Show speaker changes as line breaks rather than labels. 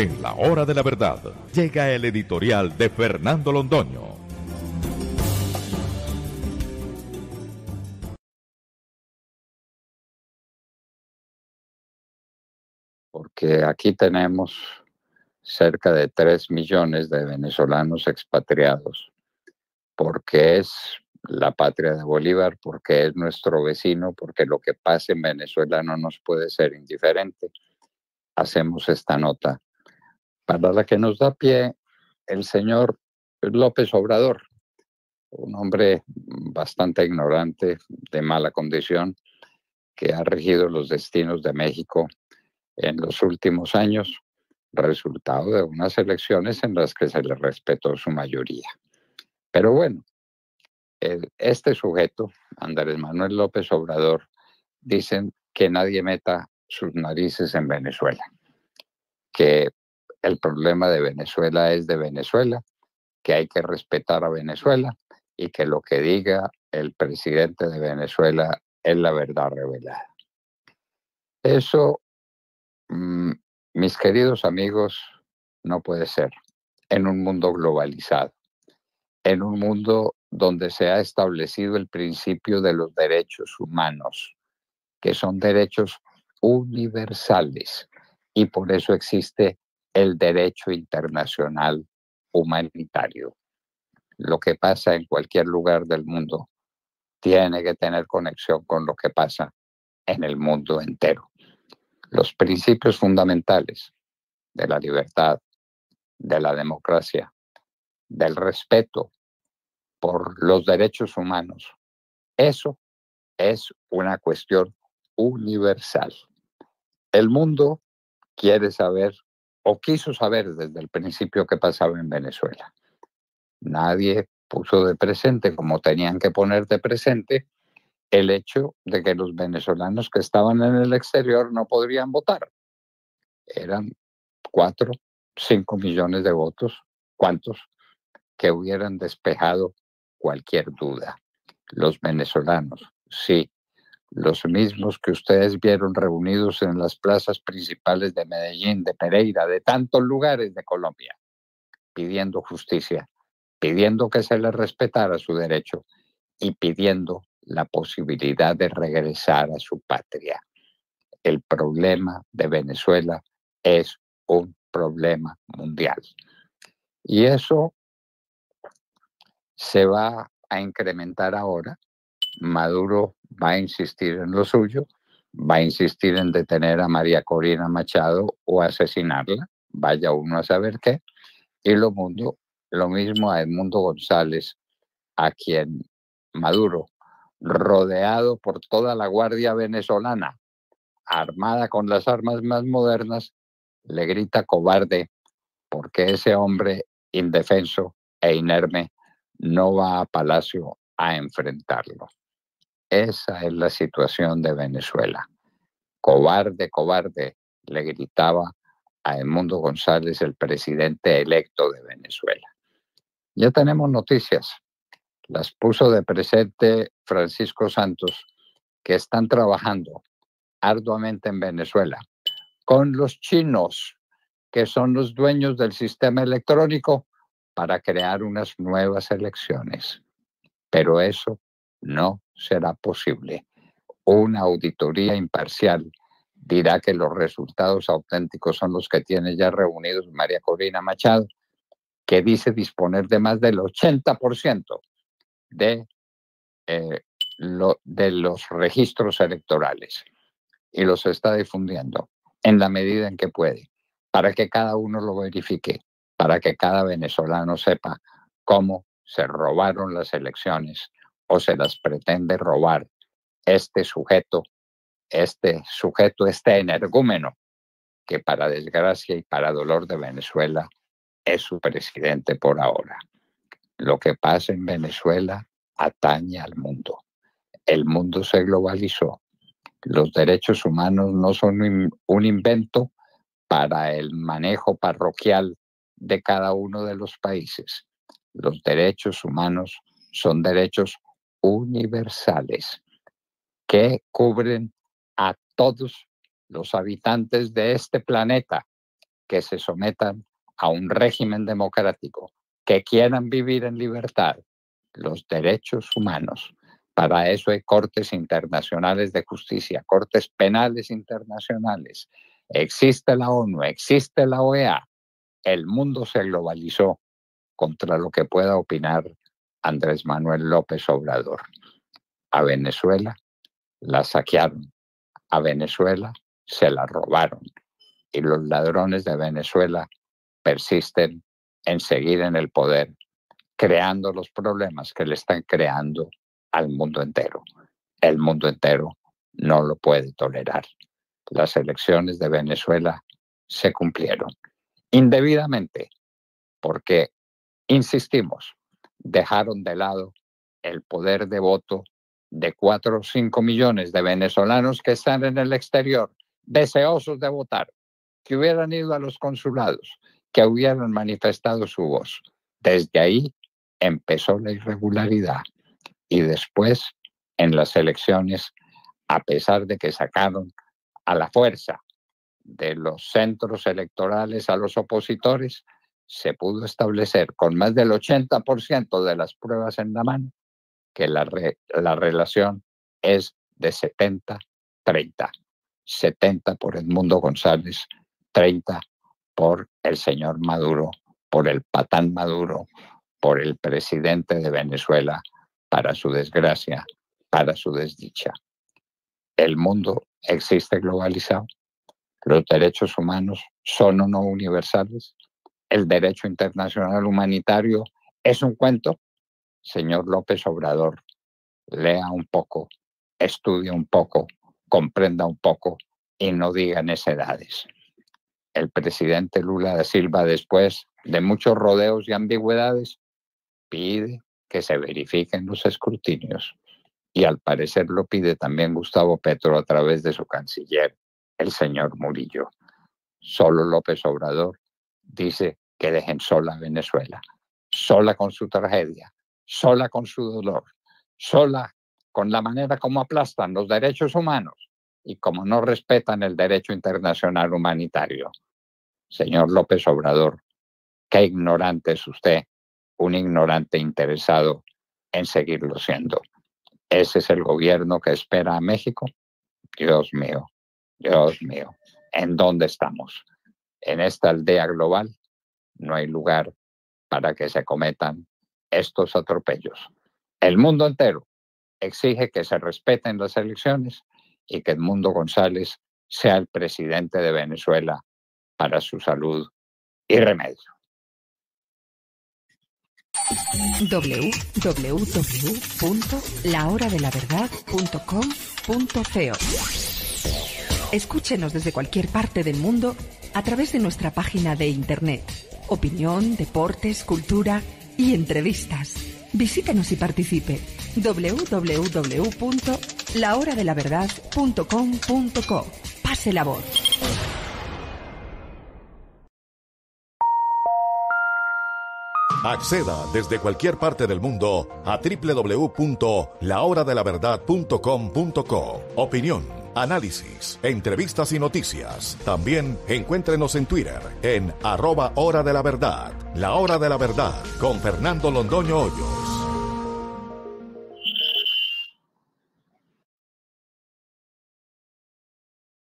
En la hora de la verdad llega el editorial de Fernando Londoño.
Porque aquí tenemos cerca de 3 millones de venezolanos expatriados, porque es la patria de Bolívar, porque es nuestro vecino, porque lo que pasa en Venezuela no nos puede ser indiferente. Hacemos esta nota para la que nos da pie el señor López Obrador, un hombre bastante ignorante, de mala condición, que ha regido los destinos de México en los últimos años, resultado de unas elecciones en las que se le respetó su mayoría. Pero bueno, este sujeto, Andrés Manuel López Obrador, dicen que nadie meta sus narices en Venezuela, que el problema de Venezuela es de Venezuela, que hay que respetar a Venezuela y que lo que diga el presidente de Venezuela es la verdad revelada. Eso, mm, mis queridos amigos, no puede ser en un mundo globalizado, en un mundo donde se ha establecido el principio de los derechos humanos, que son derechos universales y por eso existe el derecho internacional humanitario. Lo que pasa en cualquier lugar del mundo tiene que tener conexión con lo que pasa en el mundo entero. Los principios fundamentales de la libertad, de la democracia, del respeto por los derechos humanos, eso es una cuestión universal. El mundo quiere saber o quiso saber desde el principio qué pasaba en Venezuela. Nadie puso de presente, como tenían que poner de presente, el hecho de que los venezolanos que estaban en el exterior no podrían votar. Eran cuatro, cinco millones de votos, ¿cuántos? Que hubieran despejado cualquier duda. Los venezolanos, sí, los mismos que ustedes vieron reunidos en las plazas principales de Medellín, de Pereira, de tantos lugares de Colombia, pidiendo justicia, pidiendo que se les respetara su derecho y pidiendo la posibilidad de regresar a su patria. El problema de Venezuela es un problema mundial. Y eso se va a incrementar ahora. Maduro va a insistir en lo suyo, va a insistir en detener a María Corina Machado o asesinarla, vaya uno a saber qué, y lo, mundo, lo mismo a Edmundo González, a quien Maduro, rodeado por toda la Guardia venezolana, armada con las armas más modernas, le grita cobarde porque ese hombre indefenso e inerme no va a Palacio a enfrentarlo. Esa es la situación de Venezuela. Cobarde, cobarde, le gritaba a Edmundo González, el presidente electo de Venezuela. Ya tenemos noticias. Las puso de presente Francisco Santos, que están trabajando arduamente en Venezuela con los chinos, que son los dueños del sistema electrónico, para crear unas nuevas elecciones. Pero eso no será posible. Una auditoría imparcial dirá que los resultados auténticos son los que tiene ya reunidos María Corina Machado, que dice disponer de más del 80% de, eh, de los registros electorales y los está difundiendo en la medida en que puede, para que cada uno lo verifique, para que cada venezolano sepa cómo se robaron las elecciones o se las pretende robar este sujeto, este sujeto, este energúmeno, que para desgracia y para dolor de Venezuela es su presidente por ahora. Lo que pasa en Venezuela atañe al mundo. El mundo se globalizó. Los derechos humanos no son un invento para el manejo parroquial de cada uno de los países. Los derechos humanos son derechos universales que cubren a todos los habitantes de este planeta que se sometan a un régimen democrático, que quieran vivir en libertad, los derechos humanos. Para eso hay cortes internacionales de justicia, cortes penales internacionales. Existe la ONU, existe la OEA. El mundo se globalizó contra lo que pueda opinar Andrés Manuel López Obrador. A Venezuela la saquearon, a Venezuela se la robaron y los ladrones de Venezuela persisten en seguir en el poder, creando los problemas que le están creando al mundo entero. El mundo entero no lo puede tolerar. Las elecciones de Venezuela se cumplieron indebidamente porque, insistimos, dejaron de lado el poder de voto de cuatro o cinco millones de venezolanos que están en el exterior, deseosos de votar, que hubieran ido a los consulados, que hubieran manifestado su voz. Desde ahí empezó la irregularidad y después en las elecciones, a pesar de que sacaron a la fuerza de los centros electorales a los opositores, se pudo establecer con más del 80% de las pruebas en la mano que la, la relación es de 70-30. 70 por Edmundo González, 30 por el señor Maduro, por el patán Maduro, por el presidente de Venezuela, para su desgracia, para su desdicha. El mundo existe globalizado. Los derechos humanos son o no universales. El derecho internacional humanitario es un cuento. Señor López Obrador, lea un poco, estudie un poco, comprenda un poco y no diga necedades el presidente Lula da Silva, después de muchos rodeos y ambigüedades, pide que se verifiquen los escrutinios. Y al parecer lo pide también Gustavo Petro a través de su canciller, el señor Murillo. Solo López Obrador dice que dejen sola a Venezuela, sola con su tragedia, sola con su dolor, sola con la manera como aplastan los derechos humanos y como no respetan el derecho internacional humanitario. Señor López Obrador, qué ignorante es usted, un ignorante interesado en seguirlo siendo. ¿Ese es el gobierno que espera a México? Dios mío, Dios mío, ¿en dónde estamos? En esta aldea global no hay lugar para que se cometan estos atropellos. El mundo entero exige que se respeten las elecciones y que Edmundo González sea el presidente de Venezuela para su salud y remedio.
www.lahoradelaverdad.com.co Escúchenos desde cualquier parte del mundo a través de nuestra página de internet. Opinión, deportes, cultura y entrevistas. Visítenos y participe www.lahoradelaverdad.com.co. Pase la voz.
Acceda desde cualquier parte del mundo a www.lahoradelaverdad.com.co. Opinión, análisis, entrevistas y noticias. También encuéntrenos en Twitter en arroba hora de la verdad. La hora de la verdad con Fernando Londoño Hoyos.